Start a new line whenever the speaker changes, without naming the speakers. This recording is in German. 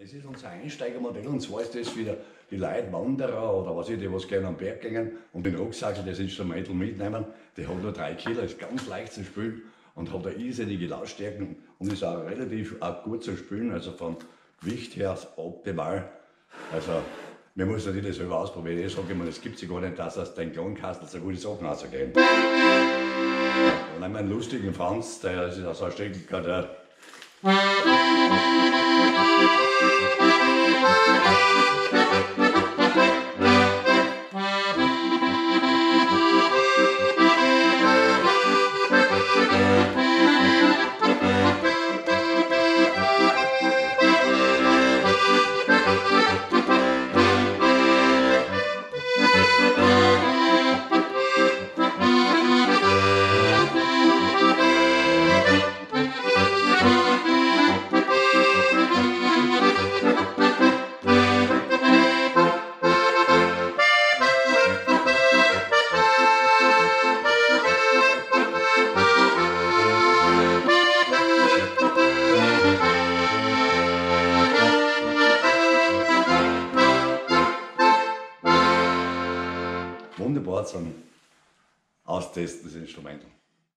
Das ist unser Einsteigermodell und zwar ist das für die Leute, Wanderer oder was ich, die was gerne am Berg gehen und den Rucksack, das Instrumental mitnehmen. Die hat nur drei Kilo, ist ganz leicht zu spielen und hat eine irrsinnige Lautstärken und ist auch relativ auch gut zu spielen, also vom Gewicht her optimal. Also, wir müssen natürlich selber ausprobieren. Ich sage immer, es gibt sich gar nicht, dass aus den Klonkastel so gute Sachen rausgehen. Und einmal einen lustigen Franz, der ist aus der Steckel, der wunderbar zum Austesten des Instruments.